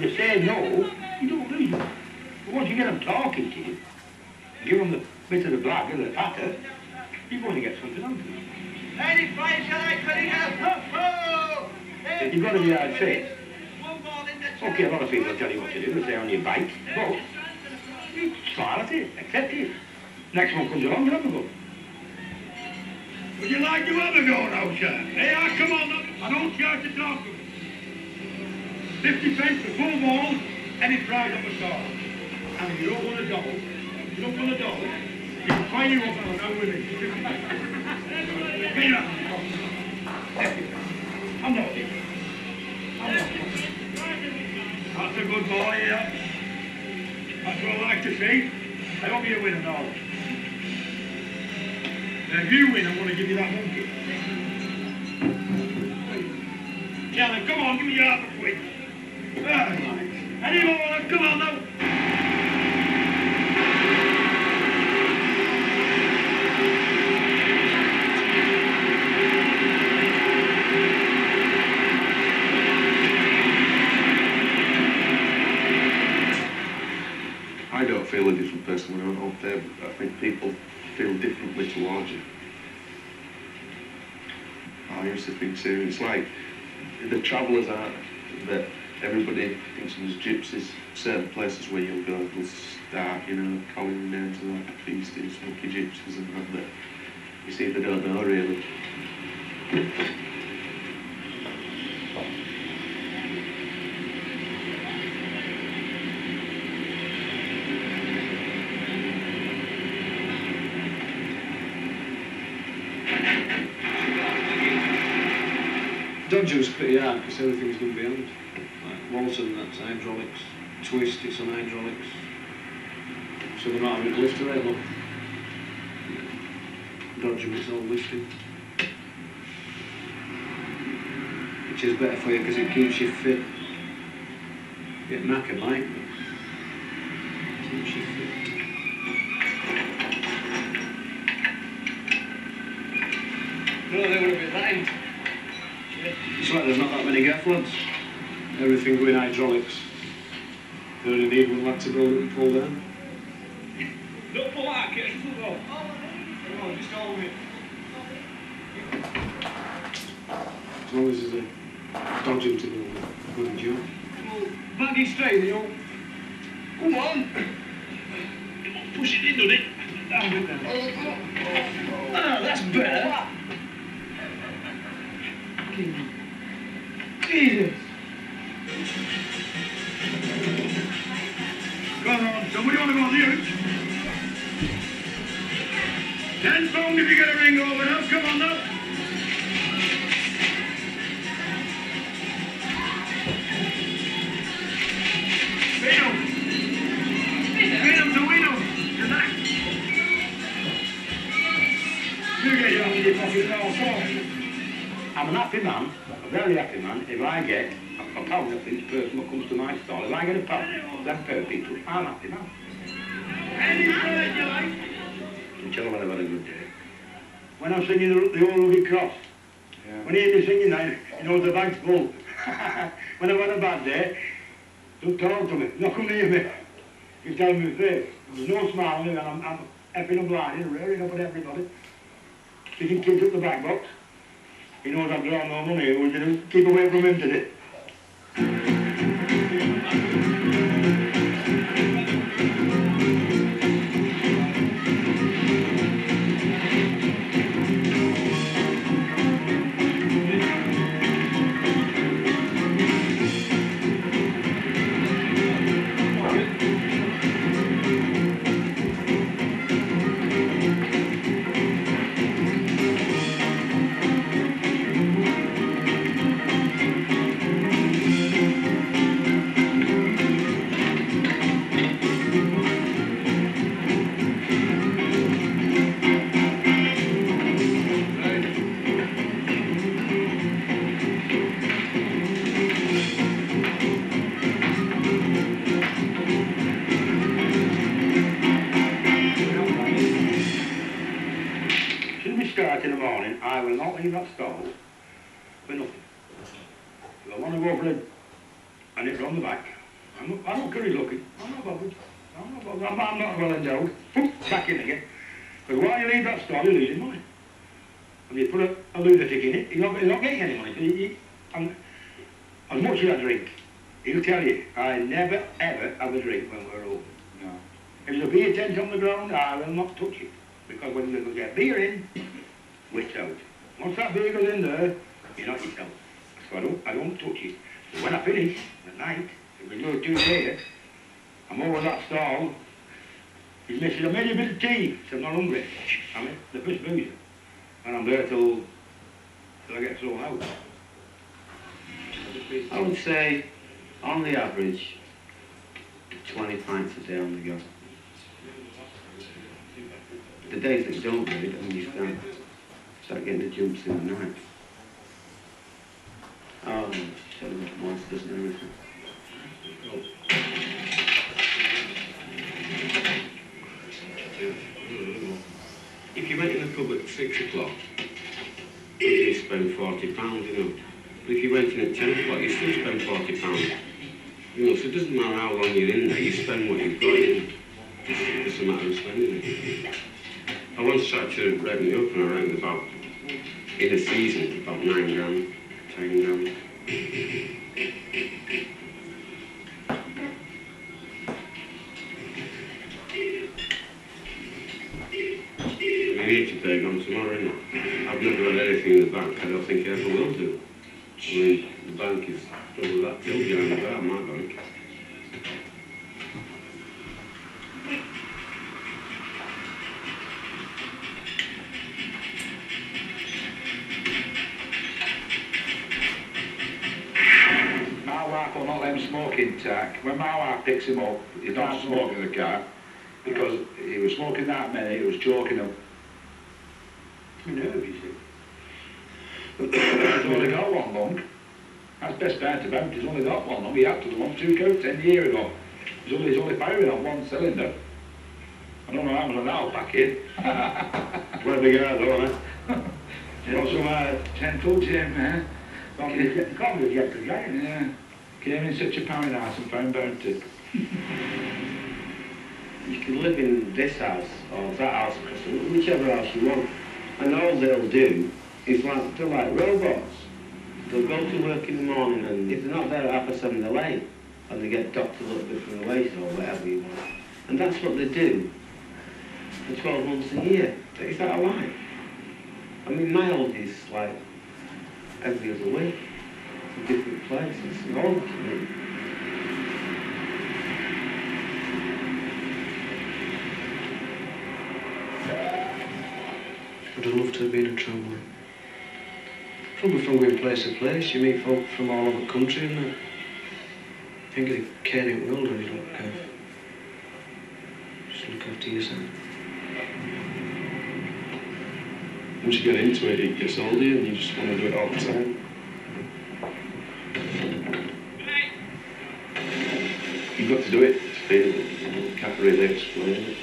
say no, you don't lose them. But once you get them talking to you, give them the bit of the black and the patter, you're going to get something out of them. Lady Fly, shall I cut it out? Ho! You've got to be hard. Okay, a lot of people will tell you what to do, say on your bike, but you smile at it, accept it. Next one comes along, you have a go. Would you like to have a go now, sir? Hey, ah, come on. I don't care to talk to you. Fifty pence for full balls, any prize on the stall. And if you don't want a double, if you don't want a double, you can find you and I'll go with up. I'm not. I'm not. That's a good boy, yeah. That's what I like to see. I hope you win, all. Now, if you win, I'm going to give you that monkey. Yeah, then come on, give me your half a. I don't feel a different person when I'm up there, but I think people feel differently towards you. I used to think too, it's like the travellers are that everybody thinks there's gypsies, certain places where you'll go will start, you know, calling names like beasties, monkey gypsies and that, but you see they don't know really. Dodger was pretty hard because everything's done behind. Waltzer, that's hydraulics. Twist, it's on hydraulics. So they're not having to lift the rail up. Dodger, it's all lifting. Which is better for you because it keeps you fit. Get knackered like, but keeps you fit. No, they would have been lined. It's like there's not that many gaff. Everything going hydraulics. They only need one lad to build it and pull down. Don't pull out, get full go. Come on, just hold it. As long as there's a dodging to build it. Good job. Back it straight, you know. Come on. Push it in, doesn't it? Down with them. Ah, that's better. Jesus. Come on, somebody want to go on the ouch? Ten pound if you get a ring over now. Come on now. I'm an happy man, a very happy man, if I get a, a pound of each person that comes to my stall. If I get a pound, then per people, I'm happy man. Any prize you like. You tell them I've had a good day. When I'm singing the, old rugged cross, when you hear me singing that, you know the bag's full. when I've had a bad day, don't talk to me, not come near me. You tell me face. There's no smiling and I'm, I'm effing and blinding, rearing up at everybody. Picking kids up the back box. He knows I've drawn no money, would you keep away from him today? Not that stall for nothing. If I want to go for a, and it's on the back, I'm I don't care he's looking. I'm not bothered. I'm not bothered. I'm, I'm not well endowed. Back in again. Because while you leave that store, you're losing money. And you put a, a lunatic in it, you're not, you're not getting any money. He, he, and as much as I drink, he'll tell you, I never ever have a drink when we're open. No. If there's a beer tent on the ground, I will not touch it. Because when we get beer in, wit's out. Once that beer in there, you're not yourself. So I don't, I don't touch it. But when I finish, at night, if we do two beer, I'm over that stall, he's missing, I made a bit of tea, so I'm not hungry. I'm the first boozer. And I'm there till, till I get thrown out. I would say, on the average, 20 pints a day on the go. The days that don't do it, then you start, start getting the jumps in the night. Um, oh, shutting up monsters and everything. If you went in the pub at six o'clock, you spend forty pounds, you know. But if you went in at ten o'clock, you still spend forty pounds. You know, so it doesn't matter how long you're in there, you spend what you've got in. Just a matter of spending it. I once tried to rev me up and I reckoned about, in a season, about nine grand, ten grand. We need to pay on tomorrow, innit? I've never had anything in the bank, I don't think I ever will do. I mean, the bank is double that till behind the bar, my bank. My wife will not him tack. When my wife picks him up, he's not smoking in the car because he was smoking that many, he was choking him. My nerve, you see. He's only got one lung. That's best part about it. He's only got one lung. He had to do one two coats ten years ago. He's only, he's only firing on one cylinder. I don't know how much that'll pack in. What a big guy though, huh? Got some uh, ten foot Jim, eh? Can't be, a jet to giant. Yeah. Came in such a paradise and found bounty. You can live in this house or that house, whichever house you want, and all they'll do is like they're like robots. They'll go to work in the morning, and if they're not there at half past seven, they're late, and they get docked a little bit from the wages or whatever you want. And that's what they do for 12 months a year. Is that a lie? I mean, my old is like every other week, to different places, in all to me. I'd have loved to have been a traveller. Probably from going place to place, you meet folk from all over the country and that. I think the caring world when you look uh, just look after yourself. Once you get into it, it gets older and you just want to do it all the time. You've got to do it to feel it. You know, can't really explain it.